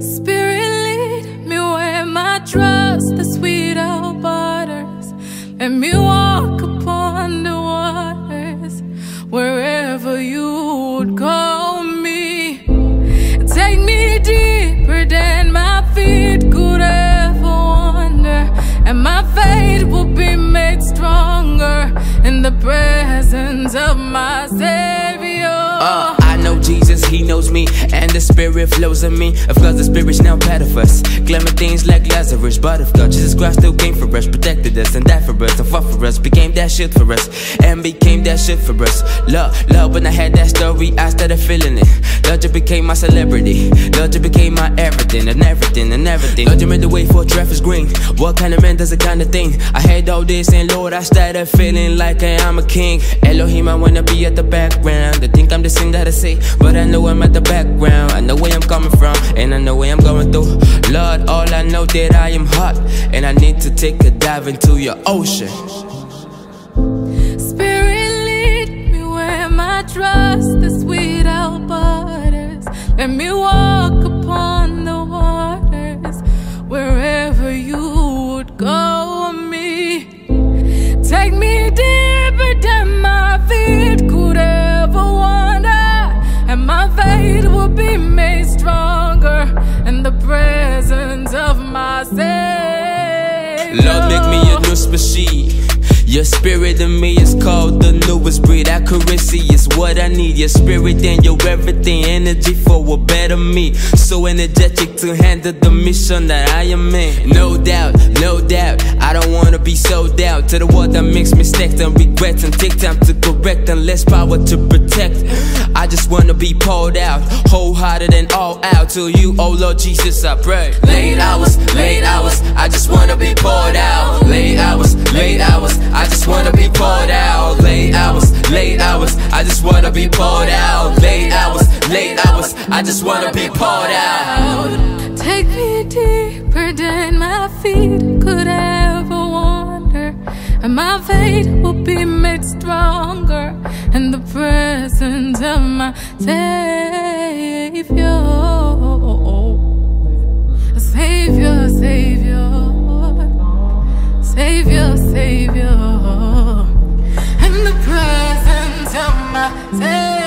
Spirit, lead me where my trust the sweet waters. Let me walk upon the waters wherever you would call me. Take me deeper than my feet could ever wander, and my faith will be made stronger in the presence of my Savior. Uh, He knows me, and the Spirit flows in me. Of course, the Spirit's now better for us. Glamour things like Lazarus, but of God, Jesus Christ still came for us, protected us, and died for us, and fought for us, became that shit for us, and became that shit for us. Love, love, when I had that story, I started feeling it. Lord, became my celebrity. Lord, became my everything, and everything, and everything. Lord, you made the way for Travis Greene. What kind of man does that kind of thing? I had all this, and Lord, I started feeling like I am a king. Elohim, I wanna be at the background. They think I'm the thing that I say, but I know I'm at the background. I know where I'm coming from, and I know where I'm going through. Lord, all I know that I am hot, and I need to take a dive into your ocean. Let me walk upon the waters wherever you would go with me. Take me deeper than my feet could ever wander, and my faith will be made stronger in the presence of my Savior. Lord, make me a new species. Your spirit in me is called the newest breed. Accuracy is what I need. Your spirit and your everything, energy for a better me. So energetic to handle the mission that I am in. No doubt, no doubt. I don't wanna be sold out to the world that makes mistakes and regrets and take time to correct and less power to protect. I just wanna be poured out, wholehearted and all out to you, oh Lord Jesus, I pray. Late hours, late hours. I just wanna be poured out. I just wanna be poured out. Late hours, late hours. I just wanna be poured out. Take me deeper than my feet could ever wander, and my faith will be made stronger in the presence of my Savior. Savior,